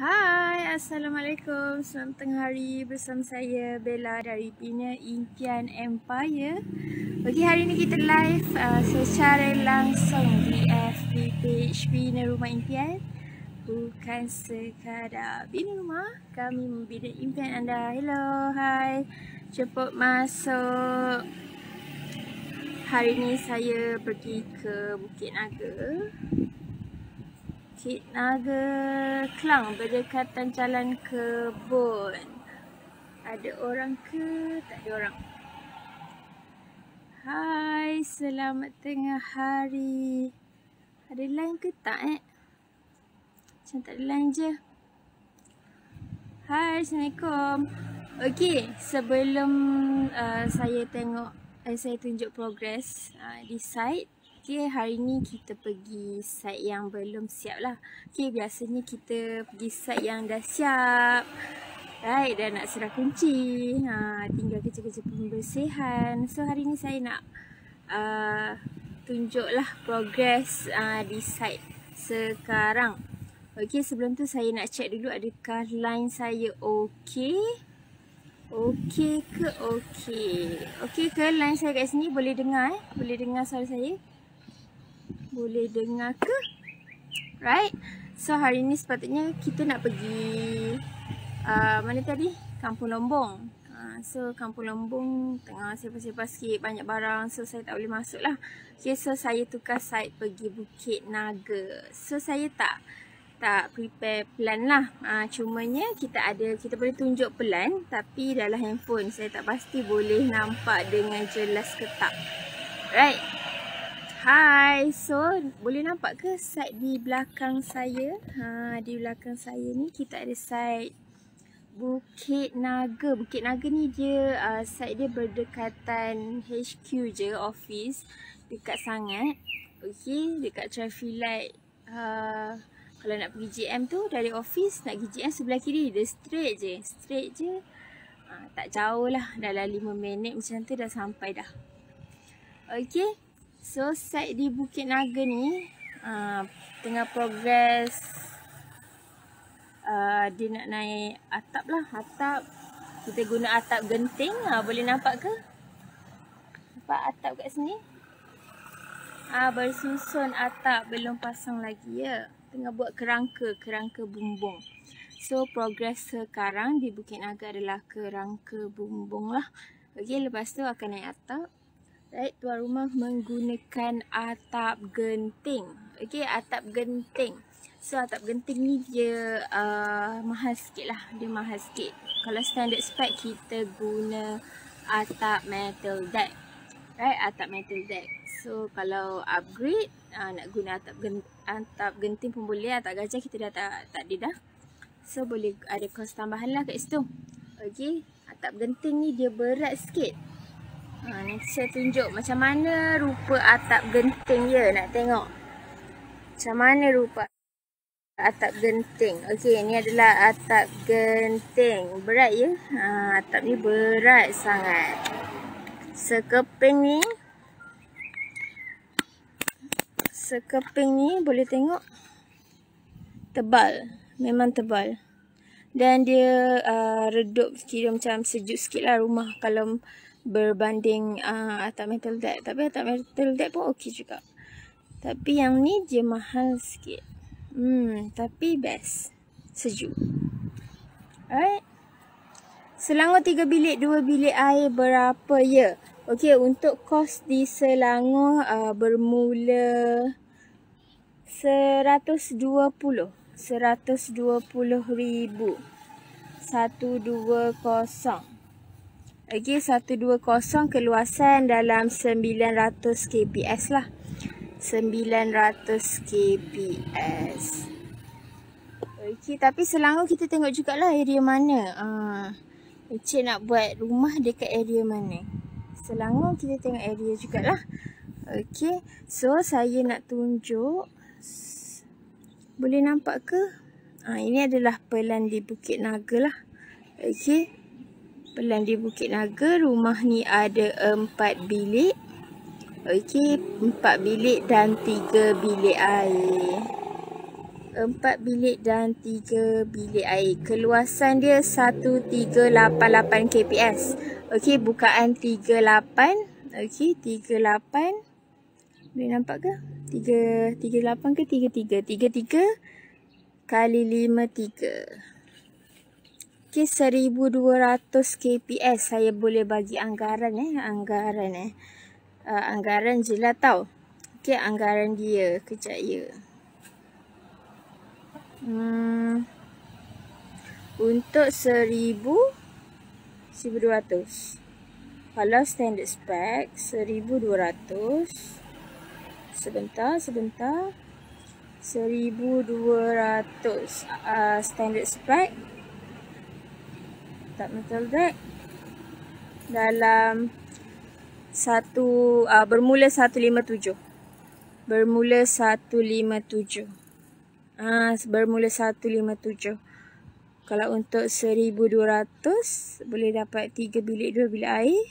Hai, Assalamualaikum. Selamat tengah hari bersama saya Bella dari Bina Impian Empire. Okey, hari ini kita live uh, secara langsung di FB page Bina Rumah Impian. Bukan sekadar bina rumah, kami membina impian anda. Hello, hai. Cepat masuk. Hari ini saya pergi ke Bukit Naga. Bukit Naga Kelang berdekatan jalan kebun. Ada orang ke? Tak ada orang. Hai, selamat tengah hari. Ada line ke tak eh? Macam tak ada line je. Hai, Assalamualaikum. Okey, sebelum uh, saya tengok, eh, saya tunjuk progress uh, di site. Okay, hari ni kita pergi site yang belum siap lah. Okay, biasanya kita pergi site yang dah siap. Right, dah nak serah kunci. Ha, tinggal kerja-kerja pembersihan. So, hari ni saya nak uh, tunjuklah progress uh, di site sekarang. Okay, sebelum tu saya nak check dulu adakah line saya okay. Okay ke okay? Okay ke line saya kat sini boleh dengar eh? Boleh dengar suara saya? Boleh dengar ke? Right? So hari ni sepatutnya kita nak pergi uh, mana tadi? Kampung Lombong. Uh, so Kampung Lombong tengah sepa-sepa sikit banyak barang so saya tak boleh masuk lah. Okay so saya tukar site pergi Bukit Naga. So saya tak tak prepare plan lah. Uh, cumanya kita ada, kita boleh tunjuk plan tapi dalam handphone saya tak pasti boleh nampak dengan jelas ke tak. Right. Hai. So, boleh nampak ke site di belakang saya? Ha, di belakang saya ni kita ada site Bukit Naga. Bukit Naga ni dia uh, site dia berdekatan HQ je, office. Dekat sangat. Okay, dekat traffic light. Uh, kalau nak pergi GM tu dari office nak pergi GM sebelah kiri dia straight je straight je ha, tak jauh lah dalam 5 minit macam tu dah sampai dah ok so site di Bukit Naga ni ha, tengah progress uh, dia nak naik atap lah atap kita guna atap genting ha, boleh nampak ke nampak atap kat sini Ah ha, bersusun atap belum pasang lagi ya tengah buat kerangka, kerangka bumbung. So progress sekarang di Bukit Naga adalah kerangka bumbung lah. Okay, lepas tu akan naik atap. Right, tuan rumah menggunakan atap genting. Okay, atap genting. So atap genting ni dia uh, mahal sikit lah. Dia mahal sikit. Kalau standard spec kita guna atap metal deck. Right, atap metal deck. So kalau upgrade uh, nak guna atap, gen, atap genting pun boleh atap gajah kita dah tak, tak ada dah. So boleh ada kos tambahan lah kat situ. Okay. Atap genting ni dia berat sikit. Ha, nanti saya tunjuk macam mana rupa atap genting dia nak tengok. Macam mana rupa atap genting. Okay ni adalah atap genting. Berat ya. Ha, atap ni berat sangat. Sekeping ni sekeping ni boleh tengok tebal memang tebal dan dia uh, redup kira macam sejuk sikit lah rumah kalau berbanding uh, atap metal deck. Tapi atap metal deck pun okey juga. Tapi yang ni dia mahal sikit. Hmm tapi best. Sejuk. Alright. Selangor 3 bilik, 2 bilik air berapa ya? Okey, untuk kos di Selangor uh, bermula 120 120 ribu. 120 Okey 120 keluasan dalam 900 kps lah 900 kps Okey tapi Selangor kita tengok jugalah area mana ah Encik nak buat rumah dekat area mana Selangor kita tengok area jugalah Okey so saya nak tunjuk boleh nampak ke? Ha, ini adalah pelan di Bukit Naga lah. Okey. Pelan di Bukit Naga. Rumah ni ada empat bilik. Okey. Empat bilik dan tiga bilik air. empat bilik dan tiga bilik air. Keluasan dia 1388 kps. Okey, bukaan 38. Okey, 38. Boleh nampak ke? 3, 38 ke 33? 33 kali 53. Okey, 1200 kps saya boleh bagi anggaran eh. Anggaran eh. Uh, anggaran je lah tau. Okey, anggaran dia. Kejap ya. Hmm, untuk seribu, seribu dua ratus. Kalau standard spec, seribu dua ratus. Sebentar, sebentar. Seribu dua ratus. Uh, standard spec. Tak betul tak? Dalam satu, uh, bermula satu lima tujuh. Bermula satu lima tujuh. Ah, bermula 157. Kalau untuk 1200 boleh dapat 3 bilik 2 bilik air.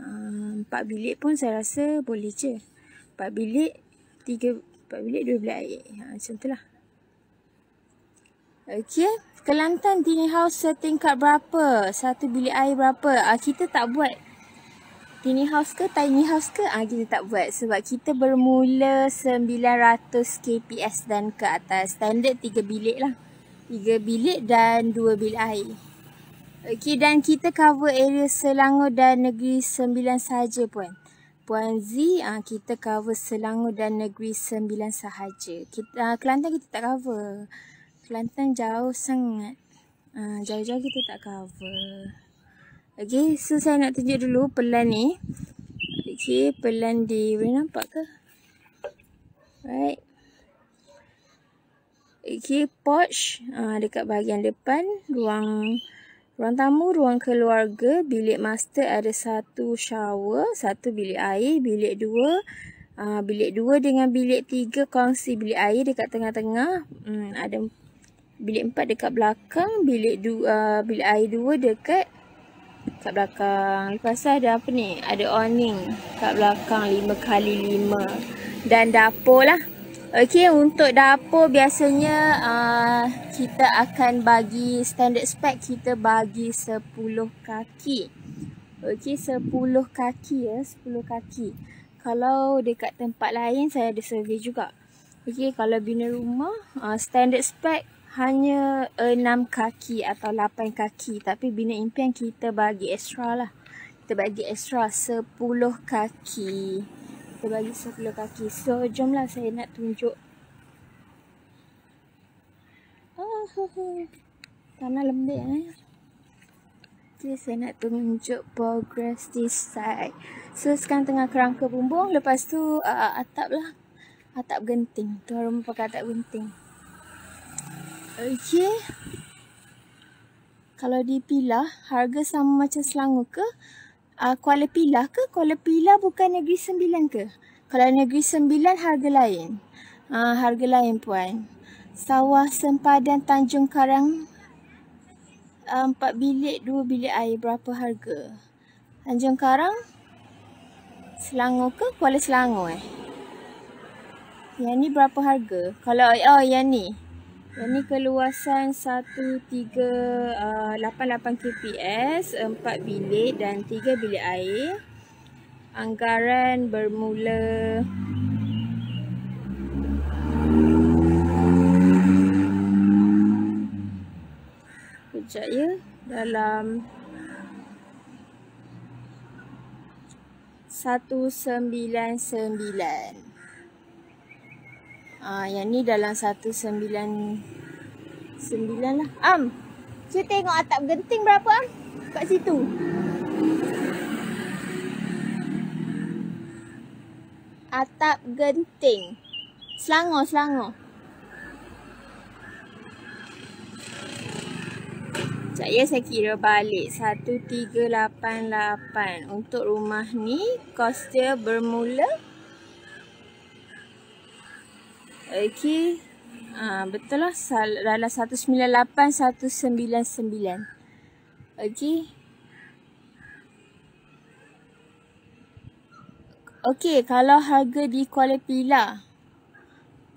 Ah, 4 bilik pun saya rasa boleh je. 4 bilik 3 4 bilik 2 bilik air. Ha, macam itulah. Okey, Kelantan tiny house setingkat berapa? Satu bilik air berapa? Ah, kita tak buat tiny house ke tiny house ke? Ah kita tak buat sebab kita bermula 900 kps dan ke atas. Standard 3 bilik lah. 3 bilik dan 2 bilik air. Okey dan kita cover area Selangor dan Negeri Sembilan sahaja puan. Puan Z ah kita cover Selangor dan Negeri Sembilan sahaja. Kita ah, Kelantan kita tak cover Kelantan jauh sangat ah jauh-jauh kita tak cover Okay, so saya nak tunjuk dulu pelan ni. Okay, pelan di... Boleh nampak ke? Right. Okay, porch uh, dekat bahagian depan. Ruang ruang tamu, ruang keluarga. Bilik master ada satu shower, satu bilik air. Bilik dua. Uh, bilik dua dengan bilik tiga kongsi bilik air dekat tengah-tengah. Hmm, ada bilik empat dekat belakang. Bilik dua, uh, bilik air dua dekat kat belakang. Lepas tu ada apa ni? Ada awning kat belakang 5 kali 5 dan dapur lah. Okey, untuk dapur biasanya uh, kita akan bagi standard spec kita bagi 10 kaki. Okey, 10 kaki ya, 10 kaki. Kalau dekat tempat lain saya ada survey juga. Okey, kalau bina rumah uh, standard spec hanya enam kaki atau lapan kaki tapi bina impian kita bagi extra lah kita bagi extra sepuluh kaki kita bagi sepuluh kaki so jomlah saya nak tunjuk oh, tanah lembik eh Okay, saya nak tunjuk progress this side. So, sekarang tengah kerangka bumbung. Lepas tu, uh, atap lah. Atap genting. Tuan rumah pakai atap genting. Okey. Kalau dipilah, harga sama macam Selangor ke? Uh, Kuala Pilah ke? Kuala Pilah bukan Negeri Sembilan ke? Kalau Negeri Sembilan, harga lain. Uh, harga lain, Puan. Sawah Sempadan Tanjung Karang. Uh, empat bilik, dua bilik air. Berapa harga? Tanjung Karang? Selangor ke? Kuala Selangor eh? Yang ni berapa harga? Kalau, oh yang ni. Ini keluasan 1388 uh, kps, 4 bilik dan 3 bilik air. Anggaran bermula Sekejap ya, dalam 199 Ah, yang ni dalam 199 lah. Am, cuba tengok atap genting berapa am? Kat situ. Atap genting. Selangor, Selangor. Sekejap ya, saya kira balik. 1388. Untuk rumah ni, kos dia bermula 1 Okey. Ha, betul lah dalam 198 199. Okey. Okey, kalau harga di Kuala Pilah.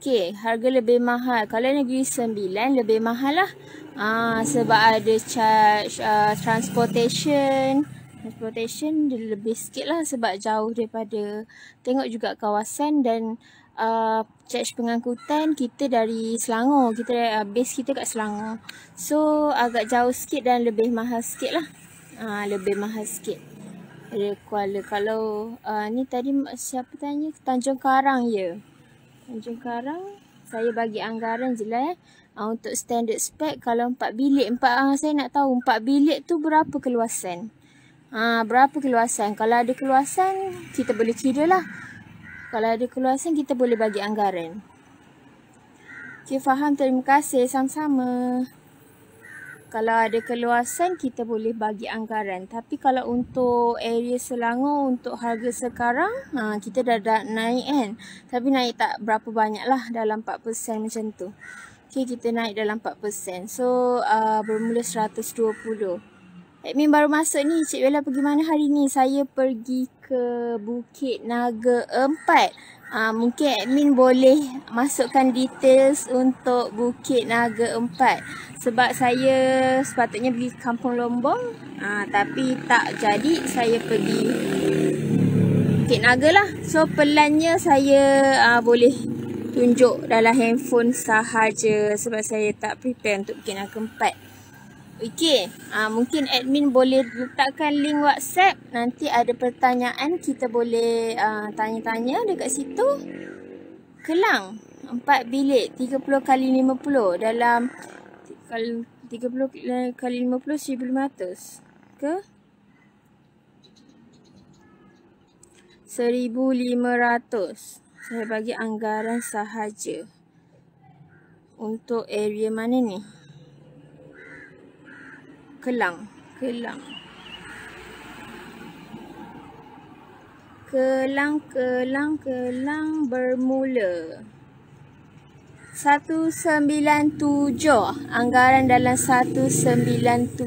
Okey, harga lebih mahal. Kalau negeri sembilan lebih mahal lah. Ah, sebab ada charge uh, transportation. Transportation dia lebih sikit lah sebab jauh daripada tengok juga kawasan dan uh, charge pengangkutan kita dari Selangor. Kita uh, base kita kat Selangor. So agak jauh sikit dan lebih mahal sikit lah. Ah, lebih mahal sikit. Dari Kuala. Kalau uh, ni tadi siapa tanya? Tanjung Karang ya. Tanjung Karang saya bagi anggaran je lah eh. Uh, untuk standard spec kalau 4 bilik empat uh, saya nak tahu 4 bilik tu berapa keluasan. uh, berapa keluasan? Kalau ada keluasan kita boleh kira lah. Kalau ada keluasan kita boleh bagi anggaran. Okay, faham. Terima kasih. Sama-sama kalau ada keluasan kita boleh bagi anggaran tapi kalau untuk area Selangor untuk harga sekarang ha, kita dah, dah naik kan tapi naik tak berapa banyak lah dalam 4% macam tu okay, kita naik dalam 4% so uh, bermula 120 admin baru masuk ni Cik Bella pergi mana hari ni? Saya pergi ke Bukit Naga 4 Uh, mungkin admin boleh masukkan details untuk Bukit Naga 4 sebab saya sepatutnya pergi Kampung Lombong. Uh, tapi tak jadi saya pergi Bukit Naga lah. So pelannya saya uh, boleh tunjuk dalam handphone sahaja sebab saya tak prepare untuk Bukit Naga 4 Okey, uh, mungkin admin boleh letakkan link WhatsApp. Nanti ada pertanyaan kita boleh uh, tanya-tanya dekat situ. Kelang, 4 bilik 30 kali 50 dalam kalau 30 kali 50 1500 ke? 1500 saya bagi anggaran sahaja. Untuk area mana ni kelang. Kelang. Kelang kelang kelang bermula. 197 anggaran dalam 197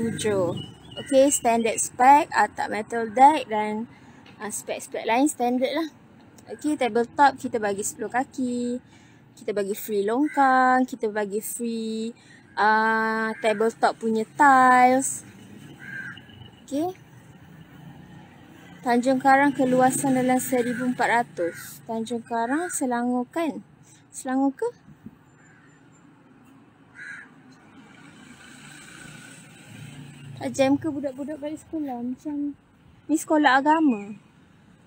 okey standard spec atap metal deck dan uh, spek-spek lain standard lah. Okey tabletop kita bagi 10 kaki. Kita bagi free longkang kita bagi free uh, tabletop punya tiles. Okay. Tanjung Karang keluasan dalam 1400. Tanjung Karang Selangor kan? Selangor ke? Tak jam ke budak-budak balik sekolah? Macam ni sekolah agama.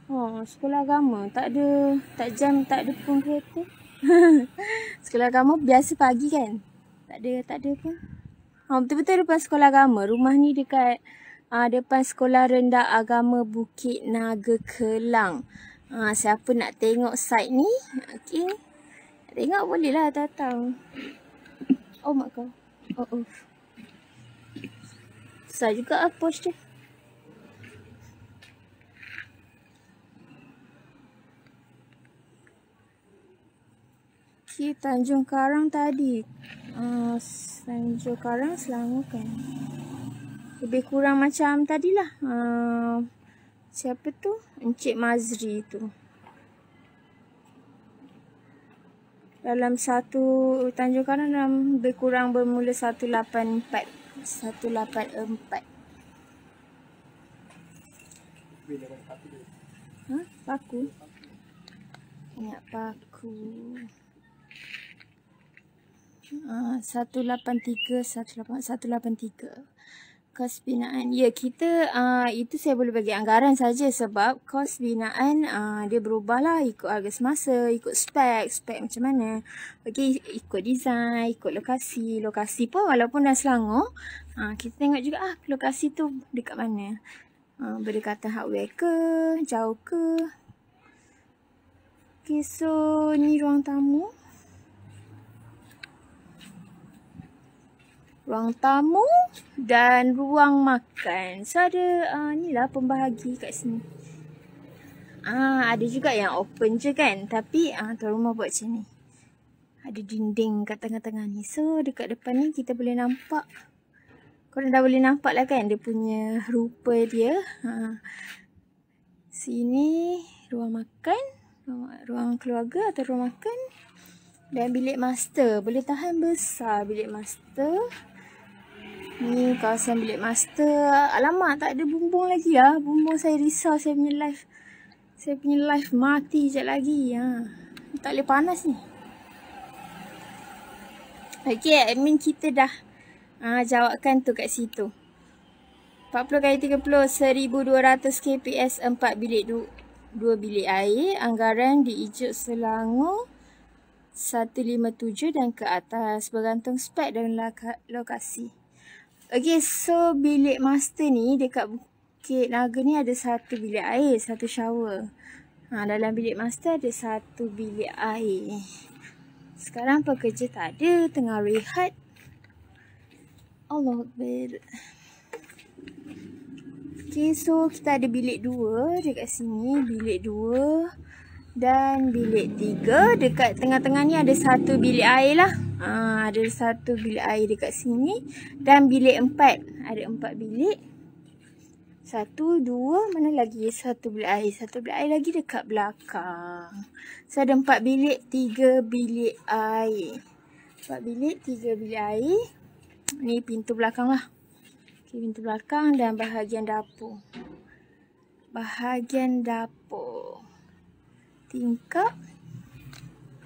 Oh, sekolah agama. Tak ada, tak jam, tak ada pun kereta. sekolah agama biasa pagi kan? Tak ada, tak ada pun. Ha, betul-betul depan sekolah agama. Rumah ni dekat uh, depan sekolah rendah agama Bukit Naga Kelang. Ha, siapa nak tengok site ni? Okay. Tengok boleh lah datang. Oh mak kau. Oh oh. Susah juga lah post dia. Okay, Tanjung Karang tadi uh, Tanjung Karang Selangor kan Lebih kurang macam tadilah uh, Siapa tu? Encik Mazri tu Dalam satu Tanjung Karang dalam lebih kurang bermula 184 184 Ha? Paku? Ingat paku. Ah, satu lapan tiga satu lapan satu lapan tiga. Kos binaan ya kita uh, itu saya boleh bagi anggaran saja sebab kos binaan uh, dia berubah lah ikut harga semasa ikut spek spek macam mana. Okey ikut design ikut lokasi. Lokasi pun walaupun dah Selangor uh, kita tengok juga ah lokasi tu dekat mana? Uh, berdekatan hardware ke jauh ke? Okey so ni ruang tamu ruang tamu dan ruang makan. So ada uh, ni lah pembahagi kat sini. Ah ada juga yang open je kan. Tapi ah uh, tuan rumah buat macam ni. Ada dinding kat tengah-tengah ni. So dekat depan ni kita boleh nampak. Korang dah boleh nampak lah kan dia punya rupa dia. Ha. Sini ruang makan. Ruang keluarga atau ruang makan. Dan bilik master. Boleh tahan besar bilik master. Ni kawasan bilik master. Alamak tak ada bumbung lagi lah. Bumbung saya risau saya punya live. Saya punya live mati sekejap lagi. Ha. Tak boleh panas ni. Okay admin kita dah ha, jawabkan tu kat situ. 40 kali 30 1200 kps 4 bilik 2 bilik air. Anggaran di Ijuk Selangor 157 dan ke atas bergantung spek dan lokasi. Okay, so bilik master ni dekat Bukit Naga ni ada satu bilik air, satu shower. Ha, dalam bilik master ada satu bilik air. Sekarang pekerja tak ada, tengah rehat. Allah Akbar. Okay, so kita ada bilik dua dekat sini. Bilik dua dan bilik tiga. Dekat tengah-tengah ni ada satu bilik air lah. Ha, ada satu bilik air dekat sini. Dan bilik empat. Ada empat bilik. Satu, dua. Mana lagi satu bilik air? Satu bilik air lagi dekat belakang. So ada empat bilik, tiga bilik air. Empat bilik, tiga bilik air. Ni pintu belakang lah. Okay, pintu belakang dan bahagian dapur. Bahagian dapur. Tingkap.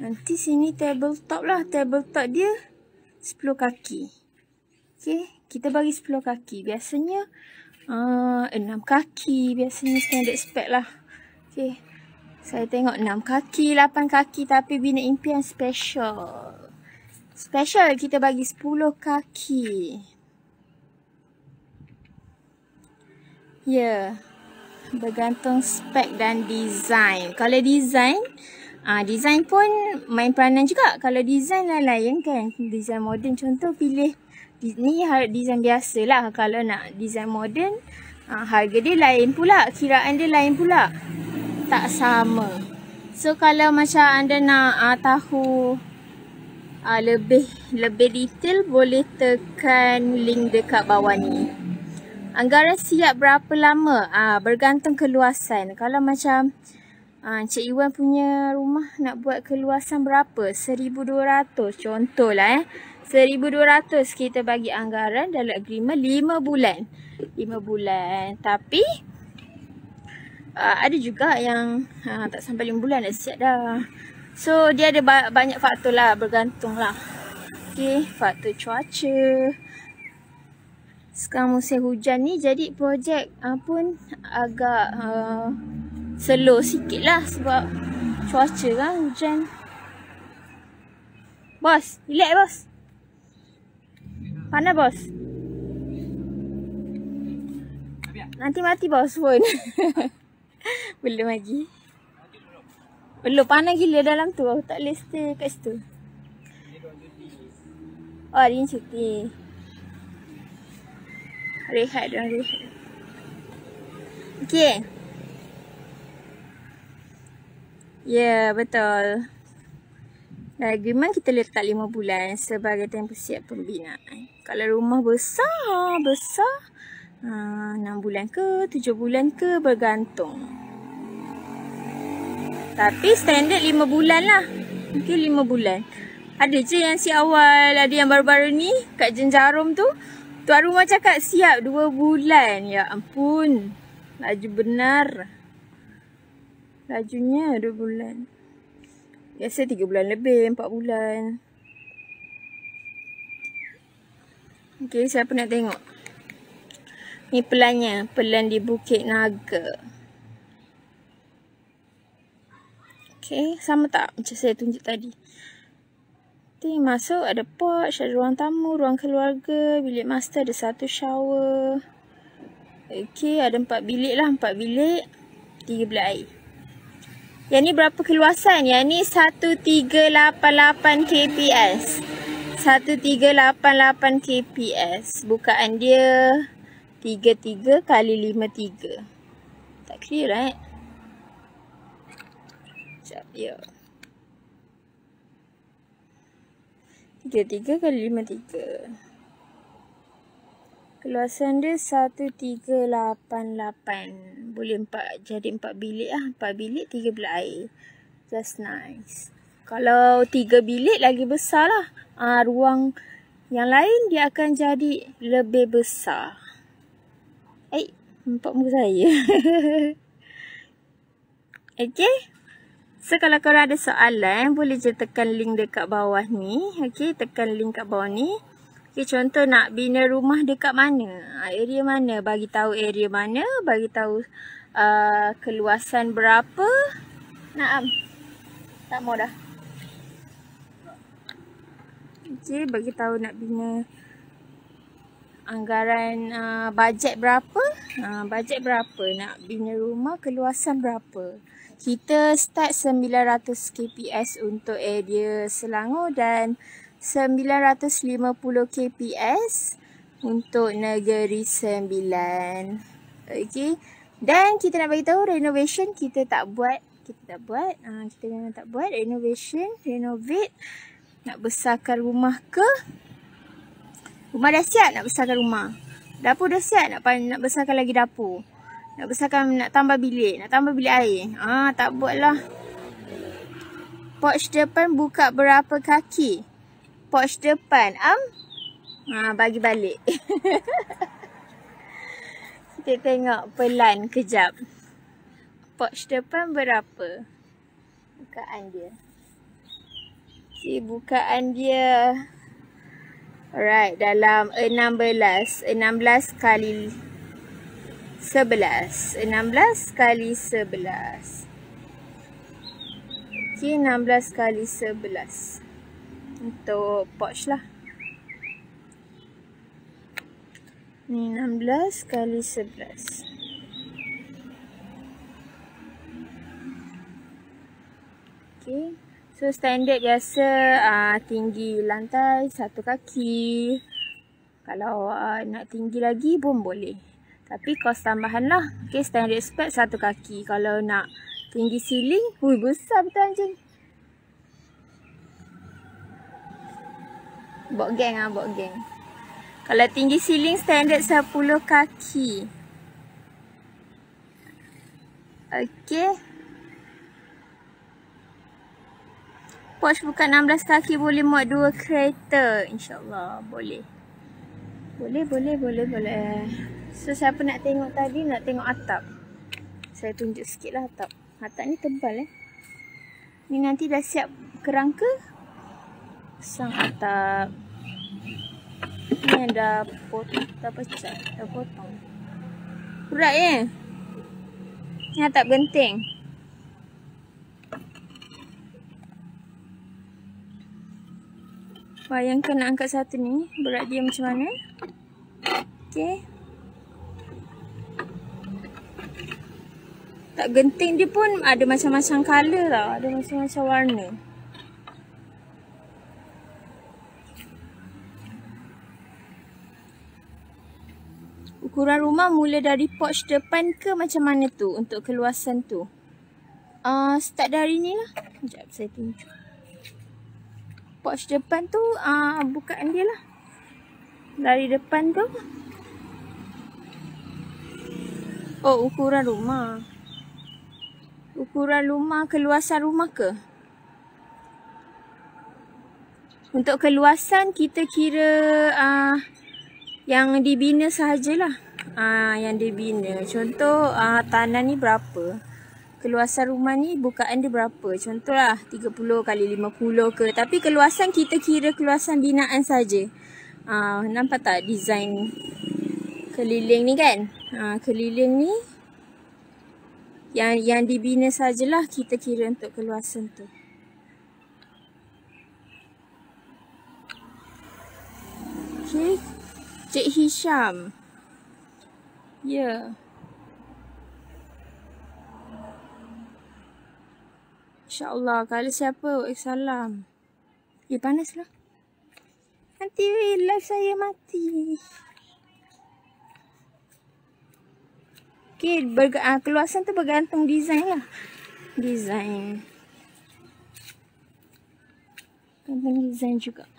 Nanti sini tabletop lah. Tabletop dia 10 kaki. Okay. Kita bagi 10 kaki. Biasanya uh, 6 kaki. Biasanya standard spec lah. Okay. Saya tengok 6 kaki, 8 kaki. Tapi bina impian special. Special kita bagi 10 kaki. Ya. Yeah. Bergantung spek dan design. Kalau design... Ah uh, design pun main peranan juga. Kalau design lah lain kan. Design moden contoh pilih ni design biasa lah. Kalau nak design moden uh, harga dia lain pula. Kiraan dia lain pula. Tak sama. So kalau macam anda nak uh, tahu uh, lebih lebih detail boleh tekan link dekat bawah ni. Anggaran siap berapa lama? Ah bergantung keluasan. Kalau macam Ha, Encik Iwan punya rumah nak buat keluasan berapa? 1,200 contohlah eh. 1,200 kita bagi anggaran dalam agreement 5 bulan. 5 bulan. Tapi uh, ada juga yang uh, tak sampai 5 bulan dah siap dah. So dia ada ba- banyak faktor lah bergantung lah. Okay, faktor cuaca. Sekarang musim hujan ni jadi projek uh, pun agak... Uh, slow sikit lah sebab cuaca kan hujan. Bos, relax bos. Panas bos. Nanti mati bos pun. Belum lagi. Belum panas gila dalam tu. Aku tak boleh stay kat situ. Oh, hari ni cuti. Rehat dan rehat. Okay. Ya, yeah, betul. Agreement kita letak lima bulan sebagai tempoh siap pembinaan. Kalau rumah besar, besar, ha, 6 bulan ke, tujuh bulan ke, bergantung. Tapi standard lima bulan lah. Mungkin lima bulan. Ada je yang si awal, ada yang baru-baru ni kat Jenjarum tu. Tuan rumah cakap siap dua bulan. Ya ampun. Laju benar. Lajunya 2 bulan. Biasa 3 bulan lebih, 4 bulan. Okay, siapa nak tengok? Ni pelannya, pelan di Bukit Naga. Okay, sama tak macam saya tunjuk tadi? Nanti masuk ada porch, ada ruang tamu, ruang keluarga, bilik master ada satu shower. Okay, ada empat bilik lah, empat bilik, tiga bilik air. Yang ni berapa keluasan? Yang ni 1388 kps. 1388 kps. Bukaan dia 33 kali 53. Tak clear right? Sekejap, ya. 33 kali 53. Keluasan dia 1388. Boleh empat jadi empat bilik lah. Empat bilik, tiga bilik air. Just nice. Kalau tiga bilik lagi besar lah. Uh, ruang yang lain dia akan jadi lebih besar. Eh, nampak muka saya. okay. So, kalau korang ada soalan, boleh je tekan link dekat bawah ni. Okay, tekan link kat bawah ni. Okay, contoh nak bina rumah dekat mana? Ah, area mana? Bagi tahu area mana? Bagi tahu uh, keluasan berapa? Nak Tak mau dah. Okay, bagi tahu nak bina anggaran uh, bajet berapa? Uh, bajet berapa nak bina rumah? Keluasan berapa? Kita start 900 kps untuk area Selangor dan 950 kps untuk negeri sembilan. Okey. Dan kita nak bagi tahu renovation kita tak buat, kita tak buat. Ha, kita memang tak buat renovation, renovate nak besarkan rumah ke? Rumah dah siap nak besarkan rumah. Dapur dah siap nak nak besarkan lagi dapur. Nak besarkan nak tambah bilik, nak tambah bilik air. Ah, ha, tak buatlah. Porch depan buka berapa kaki? Porch depan. Am? Ha, bagi balik. Kita tengok pelan kejap. Porch depan berapa? Bukaan dia. Si bukaan dia. Alright, dalam 16. 16 kali 11. 16 kali 11. Okay, 16 kali 11 untuk pouch lah. Ni 16 kali 11. Okay. So standard biasa uh, tinggi lantai satu kaki. Kalau uh, nak tinggi lagi pun boleh. Tapi kos tambahan lah. Okay standard spec satu kaki. Kalau nak tinggi ceiling, hui besar betul anjing. Bok geng ah, bok geng. Kalau tinggi ceiling standard 10 kaki. Okey. Porsche bukan 16 kaki boleh muat dua kereta. InsyaAllah boleh. Boleh, boleh, boleh, boleh. So siapa nak tengok tadi nak tengok atap. Saya tunjuk sikit lah atap. Atap ni tebal eh. Ni nanti dah siap kerangka. Sang atap. Ni yang dah potong, dah pecah, dah potong. Berat ya? Ni tak genting. Bayangkan nak angkat satu ni, berat dia macam mana. Okay. Tak genting dia pun ada macam-macam colour tau. Ada macam-macam warna. Ukuran rumah mula dari porch depan ke macam mana tu untuk keluasan tu? Uh, start dari ni lah. Sekejap saya tunjuk. Porch depan tu uh, bukaan dia lah. Dari depan tu. Oh ukuran rumah. Ukuran rumah keluasan rumah ke? Untuk keluasan kita kira uh, yang dibina sahajalah. Ah yang dibina. Contoh ah tanah ni berapa? Keluasan rumah ni bukaan dia berapa? Contohlah 30 kali 50 ke. Tapi keluasan kita kira keluasan binaan saja. Ah nampak tak design keliling ni kan? Ah keliling ni yang yang dibina sajalah kita kira untuk keluasan tu. Okay. Cik Hisham. Ya. Yeah. InsyaAllah. Kalau siapa, salam. Ya, panaslah. Nanti live saya mati. Okay, berga- uh, keluasan tu bergantung design lah. Design. Gantung design juga.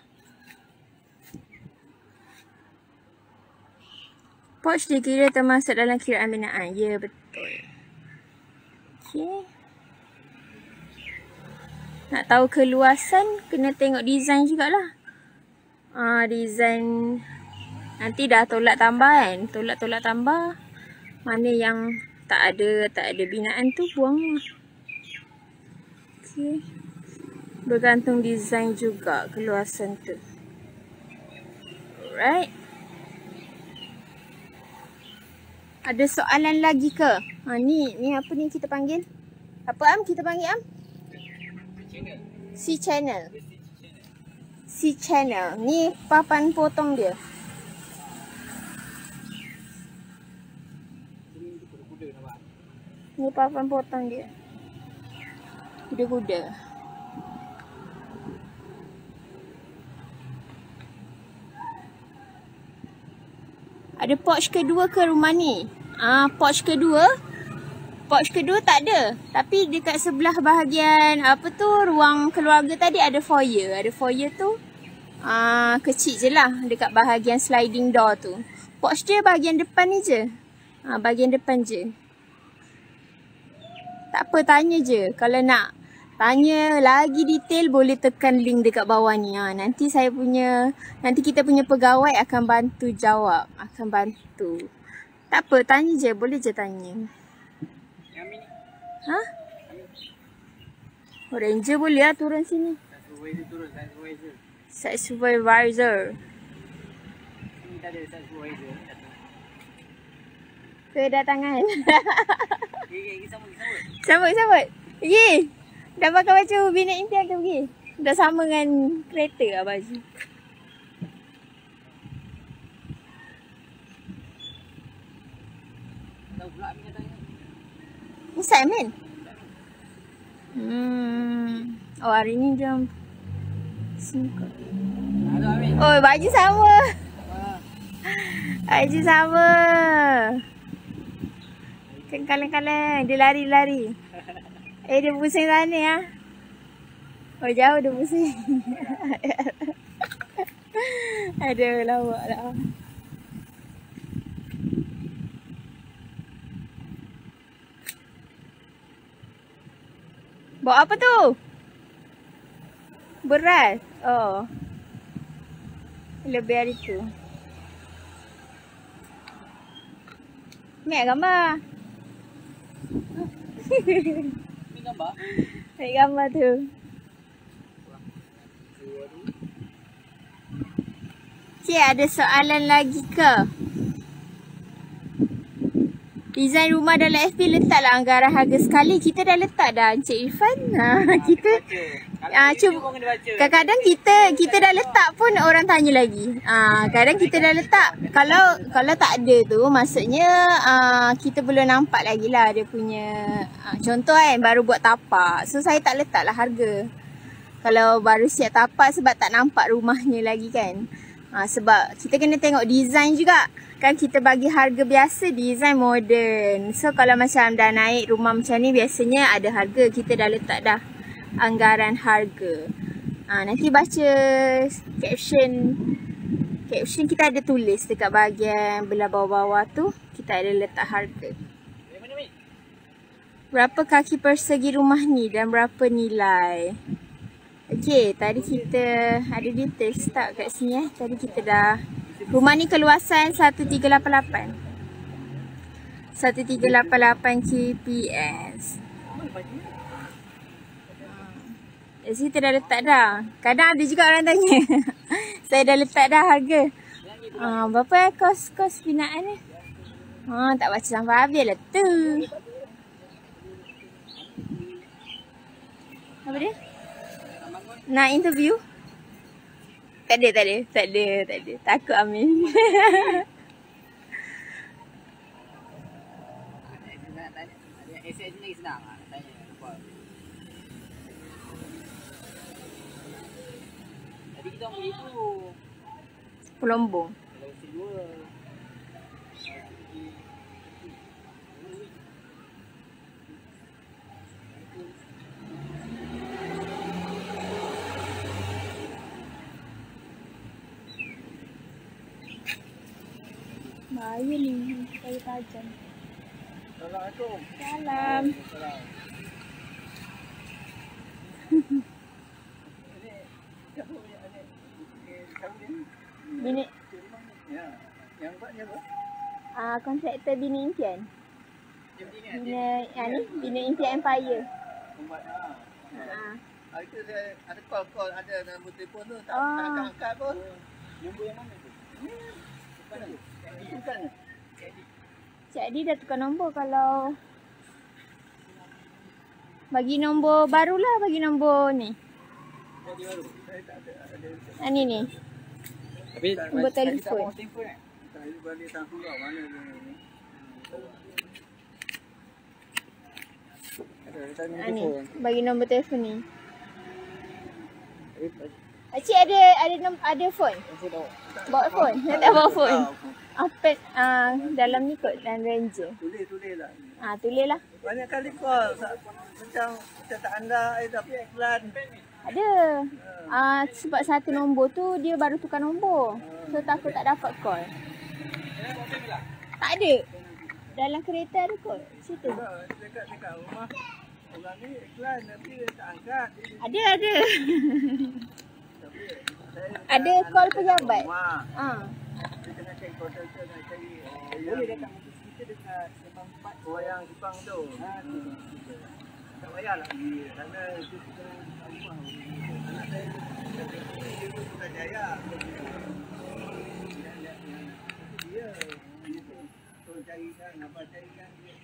Pouch dikira termasuk dalam kiraan binaan. Ya, betul. Okay. Nak tahu keluasan kena tengok design jugalah. Ah design nanti dah tolak tambah kan. Tolak-tolak tambah. Mana yang tak ada tak ada binaan tu buang. Okey. Bergantung design juga keluasan tu. Alright. Ada soalan lagi ke? Ha ni ni apa ni kita panggil? Apa am kita panggil am? C channel. C channel. Ni papan potong dia. Ni papan potong dia. Kuda-kuda. Ada porch kedua ke rumah ni? Ah, porch kedua Pouch kedua tak ada. Tapi dekat sebelah bahagian apa tu ruang keluarga tadi ada foyer. Ada foyer tu uh, kecil je lah dekat bahagian sliding door tu. Pouch dia bahagian depan ni je. Uh, bahagian depan je. Tak apa tanya je. Kalau nak tanya lagi detail boleh tekan link dekat bawah ni. Ha, nanti saya punya, nanti kita punya pegawai akan bantu jawab. Akan bantu. Tak apa tanya je. Boleh je tanya. Ha? Oh, ranger boleh lah turun sini. Supervisor turun, supervisor. Site supervisor. Sini tak ada site supervisor. Kedatangan. Okay, okay, okay, sambut, sambut. Sambut, sambut. Pergi. Dah pakai baju bina impian ke pergi? Dah sama dengan kereta lah baju. Tahu pula Amin datang Ustaz Amin? Hmm. Oh hari ni jam Singkot. Oh baju sama. Baju sama. Kan kaleng-kaleng. Dia lari-lari. Eh dia pusing sana ya. Oh jauh dia pusing. Aduh lawak lah. Bawa apa tu? Beras. Oh. Lebih hari tu. Ni gambar. Gambar? Ni gambar tu. Cik ada soalan lagi ke? Design rumah dalam FB letaklah anggaran harga sekali. Kita dah letak dah Encik Irfan. Ha, kita ah cuba kadang-kadang kita kita dah letak pun orang tanya lagi. Ah kadang kita dah letak kalau kalau tak ada tu maksudnya ah kita belum nampak lagi lah dia punya ah, contoh kan baru buat tapak. So saya tak letaklah harga. Kalau baru siap tapak sebab tak nampak rumahnya lagi kan. Ah sebab kita kena tengok design juga kan kita bagi harga biasa design moden. So kalau macam dah naik rumah macam ni biasanya ada harga. Kita dah letak dah anggaran harga. Ha, nanti baca caption. Caption kita ada tulis dekat bahagian belah bawah-bawah tu. Kita ada letak harga. Berapa kaki persegi rumah ni dan berapa nilai? Okay, tadi kita ada detail start kat sini eh. Tadi kita dah Rumah ni keluasan 1388. 1388 kps. Di sini kita dah letak dah. Kadang ada juga orang tanya. Saya dah letak dah harga. Ha, berapa eh kos-kos binaan ni? Ha, tak baca sampai habis lah tu. Apa dia? Nak interview? Tak ada, tak ada. Tak ada, tak ada. Takut Amin. Pelombong. Bahaya Ajan. Assalamualaikum. Salam. Salam. Bini. Ya. Yang buat ni apa? Ah, kontraktor bini impian. Bina, ya ni, bina impian empire. Pembuat ah. Haa. Hari tu saya ada call-call, ada nombor telefon tu, tak, oh. tak angkat pun. Nombor yang mana tu? Ini. Bukan ni. Bukan ni. Cik Adi dah tukar nombor kalau bagi nombor barulah bagi nombor ni. Ah ni ni. Tapi Nombor telefon. telefon? Saya balik tak tahu mana dia ni. Ada, ada nombor Ah. Bagi nombor telefon ni. Eh, Ah, ada ada ada phone. Bawa phone. Tak bawa phone. Tahu. Apa ah dalam ni kot dalam ranger. Tulis tulis lah. Ah tulis lah. Banyak kali call macam macam tak anda eh tapi iklan. Ada. Ah sebab satu nombor tu dia baru tukar nombor. So takut tak dapat call. Tak ada. Dalam kereta ada kot. Situ. Dekat dekat rumah orang ni iklan tapi dia tak angkat. Ada ada. Ada call pejabat. Ah. Dia kontraktor nak cari boleh dekat majlis kita dekat Sembang 4 oh yang Jepang tu. Ha tu. Tak payahlah pergi kita rumah. Karena saya dia tu bukan jaya. Dia tu cari kan apa cari kan dia.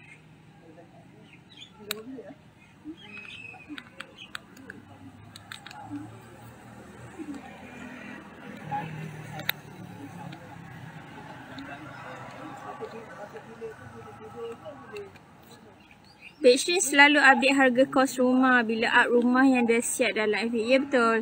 Dia boleh ya. Ni selalu update harga kos rumah bila up rumah yang dah siap dalam FB. Ya betul.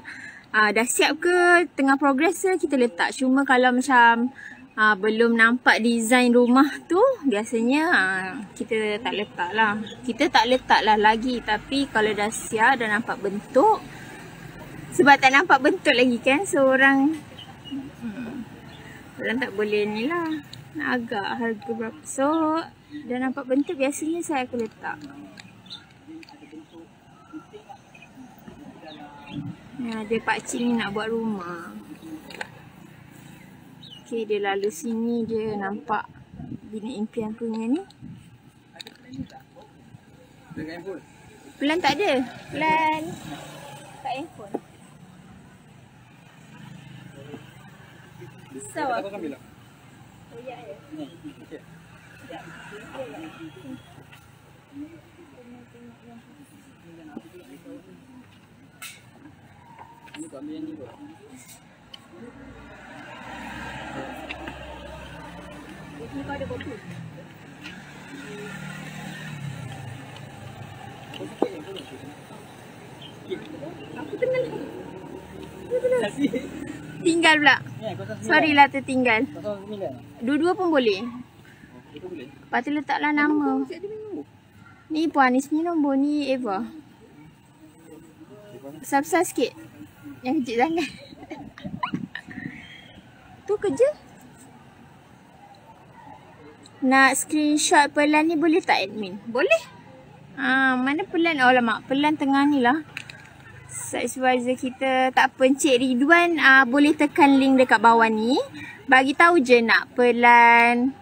Ah dah siap ke tengah progress ke kita letak. Cuma kalau macam ah, belum nampak design rumah tu biasanya ah, kita tak letak lah. Kita tak letak lah lagi tapi kalau dah siap dah nampak bentuk sebab tak nampak bentuk lagi kan seorang hmm, orang tak boleh ni lah agak harga berapa. So dah nampak bentuk biasanya saya akan letak. Ya, dia pakcik ni nak buat rumah. Okay, dia lalu sini dia nampak bina impian punya ni. Pelan tak ada. Pelan. Kat handphone. Kau aku. kan. Oh, ya, ya. Ini kau ambil yang ni kot. Ni kau ada kopi. Aku tinggal pula. Tak Sorry lah tertinggal. Dua-dua pun boleh. Lepas tu letaklah nama. Ni Puan Anis ni nombor ni Eva. Besar-besar sikit. Yang kecil sangat. tu kerja. Nak screenshot pelan ni boleh tak admin? Boleh. Ah, mana pelan? Oh lama. Pelan tengah ni lah. Supervisor kita tak apa Encik Ridwan ah, boleh tekan link dekat bawah ni. Bagi tahu je nak pelan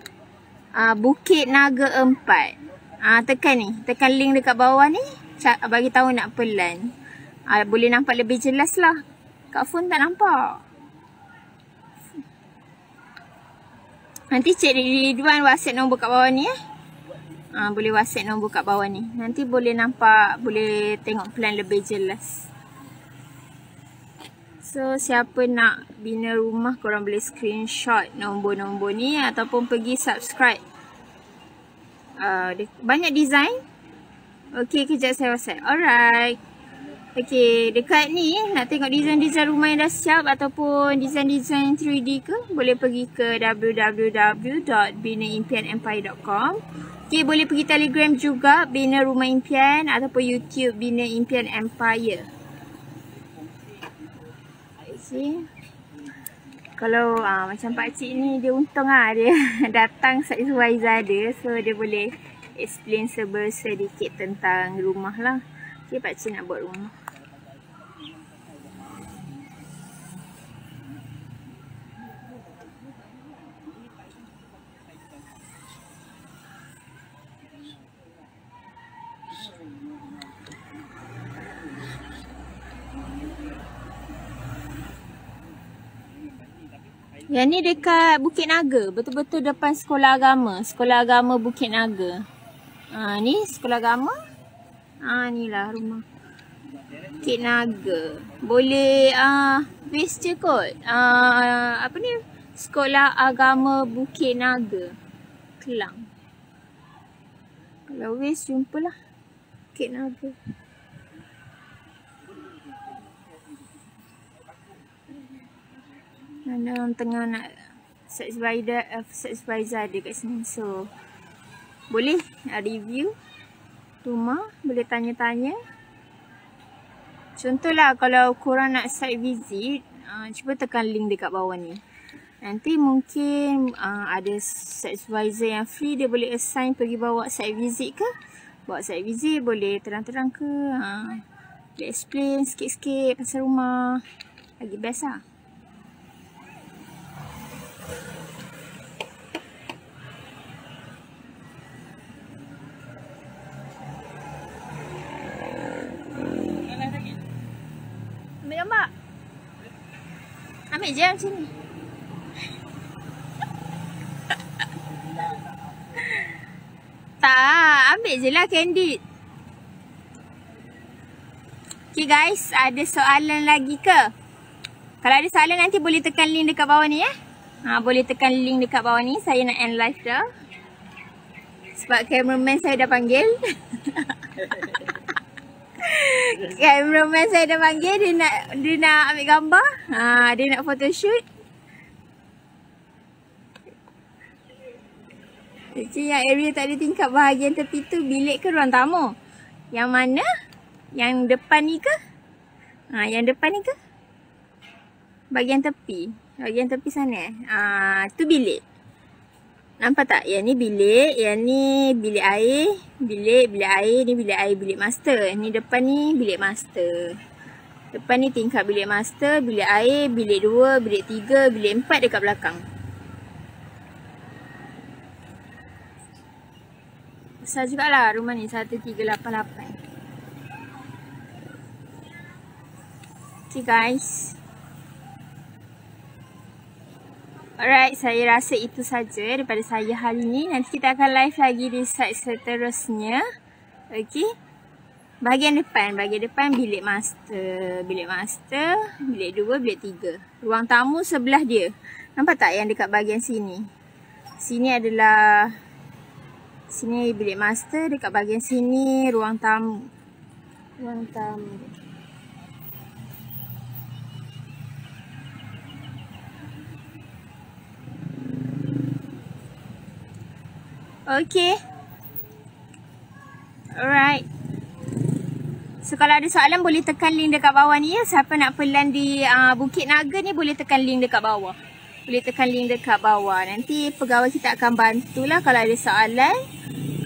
ah, Bukit Naga 4. Ah tekan ni, tekan link dekat bawah ni. Bagi tahu nak pelan. Ah boleh nampak lebih jelas lah. Kat phone tak nampak. Nanti Cik Ridwan WhatsApp nombor kat bawah ni eh. Ah boleh WhatsApp nombor kat bawah ni. Nanti boleh nampak, boleh tengok pelan lebih jelas. So siapa nak bina rumah korang boleh screenshot nombor-nombor ni ataupun pergi subscribe uh, banyak design. Okay, kejap saya WhatsApp. Alright. Okay, dekat ni nak tengok design-design rumah yang dah siap ataupun design-design 3D ke, boleh pergi ke www.binaimpianempire.com Okay, boleh pergi Telegram juga, Bina Rumah Impian ataupun YouTube Bina Impian Empire. See? Kalau ah, macam pakcik ni dia untung lah dia datang supervisor ada so dia boleh explain serba sedikit tentang rumah lah. Okay pakcik nak buat rumah. Yang ni dekat Bukit Naga. Betul-betul depan sekolah agama. Sekolah agama Bukit Naga. Ha, ni sekolah agama. Ha, ni lah rumah. Bukit Naga. Boleh uh, base je kot. Uh, apa ni? Sekolah agama Bukit Naga. Kelang. Kalau waste jumpalah. Bukit Naga. Mana orang tengah nak set supervisor, uh, supervisor ada kat sini. So, boleh uh, review rumah. Boleh tanya-tanya. Contohlah kalau korang nak site visit, uh, cuba tekan link dekat bawah ni. Nanti mungkin uh, ada set supervisor yang free, dia boleh assign pergi bawa site visit ke. Bawa site visit boleh terang-terang ke. Uh, boleh explain sikit-sikit pasal rumah. Lagi best lah. Ambil je macam tak, ambil je lah candid. Okay guys, ada soalan lagi ke? Kalau ada soalan nanti boleh tekan link dekat bawah ni ya. Ha, boleh tekan link dekat bawah ni. Saya nak end live dah. Sebab cameraman saya dah panggil. Cameraman saya dah panggil dia nak dia nak ambil gambar. Ha dia nak photoshoot. Jadi yang area tak ada tingkap bahagian tepi tu bilik ke ruang tamu? Yang mana? Yang depan ni ke? Ha yang depan ni ke? Bahagian tepi. Bahagian tepi sana eh. Ha tu bilik. Nampak tak? Yang ni bilik, yang ni bilik air, bilik, bilik air, ni bilik air, bilik master. Ni depan ni bilik master. Depan ni tingkap bilik master, bilik air, bilik dua, bilik tiga, bilik empat dekat belakang. Besar jugalah rumah ni, 1388. Okay guys. Alright, saya rasa itu saja daripada saya hari ini. Nanti kita akan live lagi di site seterusnya. Okay. Bahagian depan. Bahagian depan bilik master. Bilik master. Bilik dua, bilik tiga. Ruang tamu sebelah dia. Nampak tak yang dekat bahagian sini? Sini adalah... Sini bilik master. Dekat bahagian sini ruang tamu. Ruang tamu. Okay. Alright. So kalau ada soalan boleh tekan link dekat bawah ni ya. Siapa nak pelan di uh, Bukit Naga ni boleh tekan link dekat bawah. Boleh tekan link dekat bawah. Nanti pegawai kita akan bantulah kalau ada soalan.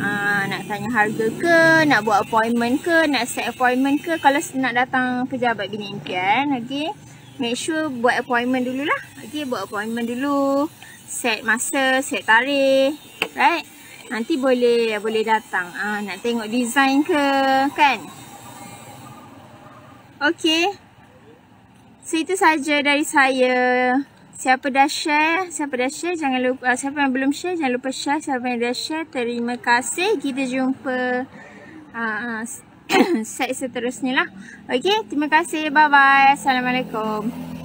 Uh, nak tanya harga ke, nak buat appointment ke, nak set appointment ke. Kalau nak datang pejabat bini impian, okay. Make sure buat appointment dululah. Okay, buat appointment dulu. Set masa, set tarikh. Right. Nanti boleh boleh datang. Ah nak tengok design ke kan? Okey. So itu saja dari saya. Siapa dah share, siapa dah share jangan lupa uh, siapa yang belum share jangan lupa share. Siapa yang dah share terima kasih. Kita jumpa uh, set seterusnya lah. Okey, terima kasih. Bye bye. Assalamualaikum.